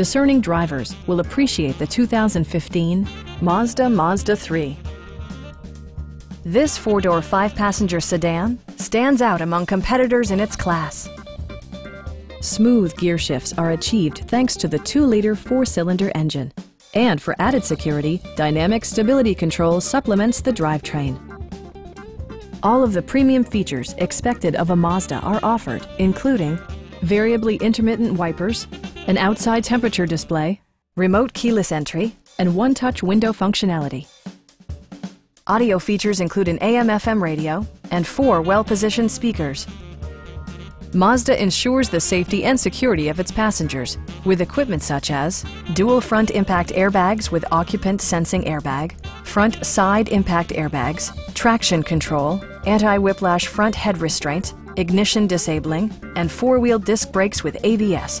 discerning drivers will appreciate the 2015 Mazda Mazda 3. This four-door, five-passenger sedan stands out among competitors in its class. Smooth gear shifts are achieved thanks to the 2-liter four-cylinder engine. And for added security, Dynamic Stability Control supplements the drivetrain. All of the premium features expected of a Mazda are offered, including variably intermittent wipers, an outside temperature display, remote keyless entry, and one-touch window functionality. Audio features include an AM-FM radio and four well-positioned speakers. Mazda ensures the safety and security of its passengers with equipment such as dual front impact airbags with occupant sensing airbag, front side impact airbags, traction control, anti-whiplash front head restraint, ignition disabling, and four-wheel disc brakes with ABS.